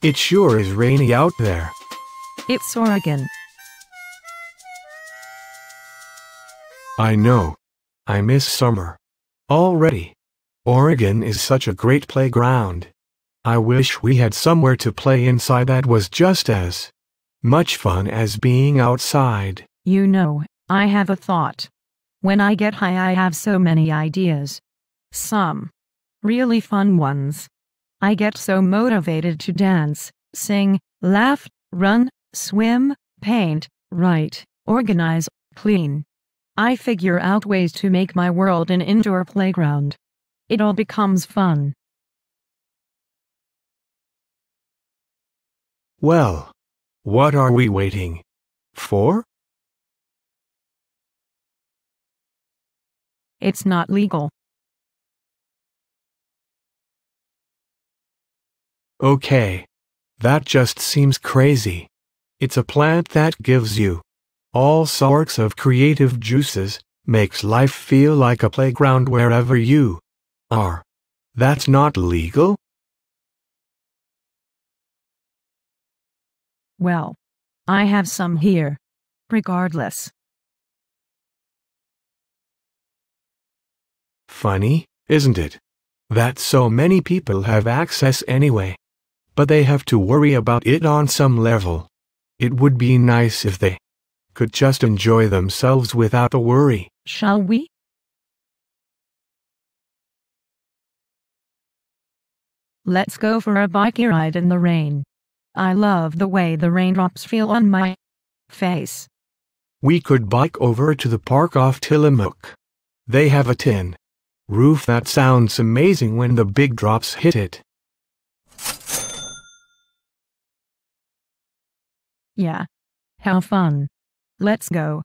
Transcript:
It sure is rainy out there. It's Oregon. I know. I miss summer. Already. Oregon is such a great playground. I wish we had somewhere to play inside that was just as much fun as being outside. You know, I have a thought. When I get high, I have so many ideas. Some really fun ones. I get so motivated to dance, sing, laugh, run, swim, paint, write, organize, clean. I figure out ways to make my world an indoor playground. It all becomes fun. Well, what are we waiting for? It's not legal. Okay. That just seems crazy. It's a plant that gives you all sorts of creative juices, makes life feel like a playground wherever you are. That's not legal? Well, I have some here. Regardless. Funny, isn't it? That so many people have access anyway. But they have to worry about it on some level. It would be nice if they could just enjoy themselves without the worry. Shall we? Let's go for a bike ride in the rain. I love the way the raindrops feel on my face. We could bike over to the park off Tillamook. They have a tin roof that sounds amazing when the big drops hit it. Yeah. How fun. Let's go.